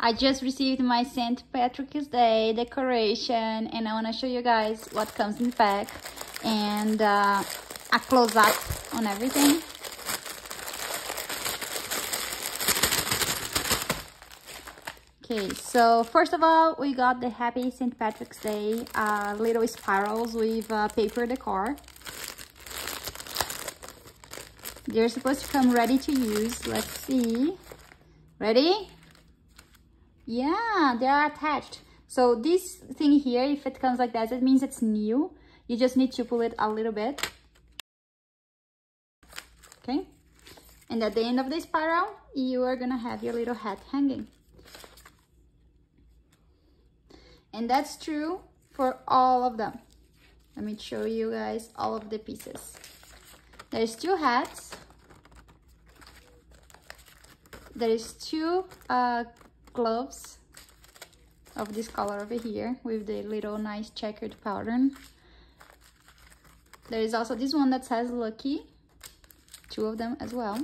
I just received my St. Patrick's Day decoration and I want to show you guys what comes in the pack and uh, a close-up on everything. Okay, so first of all, we got the Happy St. Patrick's Day uh, little spirals with uh, paper decor. They're supposed to come ready to use. Let's see. Ready? Yeah, they are attached. So this thing here, if it comes like that, it means it's new. You just need to pull it a little bit. Okay. And at the end of the spiral, you are gonna have your little hat hanging. And that's true for all of them. Let me show you guys all of the pieces. There's two hats. There's two uh, gloves of this color over here with the little nice checkered pattern. There is also this one that says Lucky, two of them as well.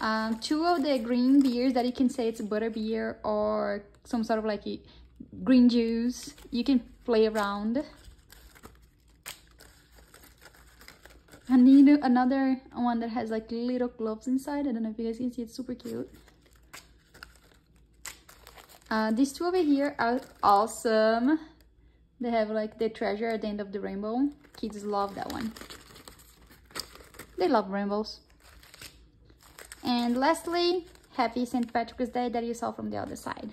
Um, two of the green beers that you can say it's butter beer or some sort of like green juice. You can play around. I need another one that has like little gloves inside. I don't know if you guys can see, it's super cute. Uh, these two over here are awesome. They have like the treasure at the end of the rainbow. Kids love that one. They love rainbows. And lastly, happy St. Patrick's Day that you saw from the other side.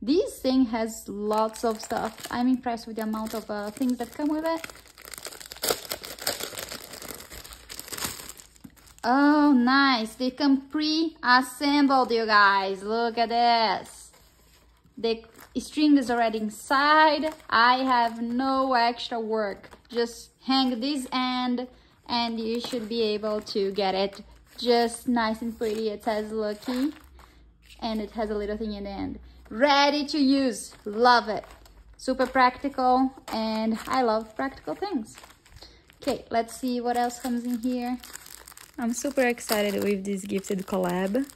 This thing has lots of stuff. I'm impressed with the amount of uh, things that come with it. Oh, nice. They come pre-assembled, you guys. Look at this. The string is already inside. I have no extra work. Just hang this end and you should be able to get it just nice and pretty. It says Lucky and it has a little thing in the end. Ready to use. Love it. Super practical and I love practical things. Okay, let's see what else comes in here. I'm super excited with this gifted collab.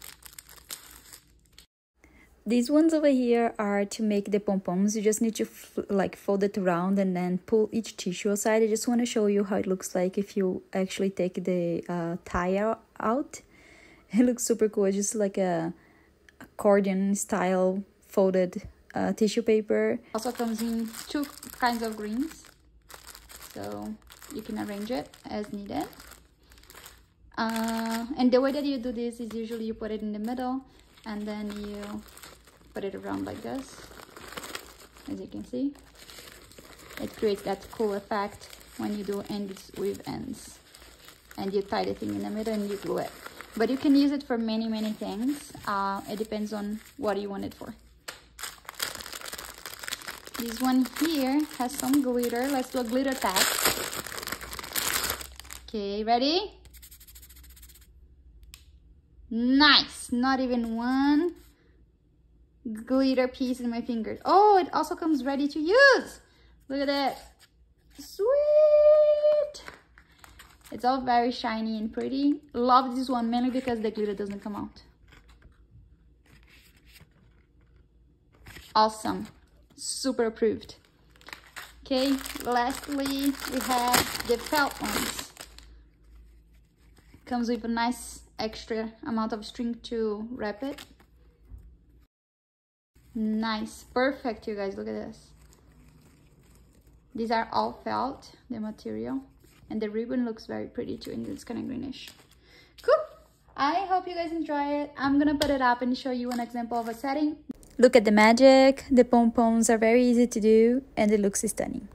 These ones over here are to make the pom-poms. You just need to like fold it around and then pull each tissue aside. I just want to show you how it looks like if you actually take the uh, tie out. It looks super cool. It's just like a accordion style folded uh, tissue paper. Also comes in two kinds of greens. So you can arrange it as needed. Uh, and the way that you do this is usually you put it in the middle and then you put it around like this as you can see. It creates that cool effect when you do ends with ends. And you tie the thing in the middle and you glue it. But you can use it for many many things. Uh, it depends on what you want it for. This one here has some glitter. Let's do a glitter test okay ready? Nice. Not even one glitter piece in my fingers. Oh, it also comes ready to use. Look at that. Sweet. It's all very shiny and pretty. Love this one mainly because the glitter doesn't come out. Awesome. Super approved. Okay, lastly, we have the felt ones. Comes with a nice extra amount of string to wrap it. Nice, perfect, you guys, look at this. These are all felt, the material, and the ribbon looks very pretty too, and it's kind of greenish. Cool, I hope you guys enjoy it. I'm gonna put it up and show you an example of a setting. Look at the magic, the pom-poms are very easy to do, and it looks stunning.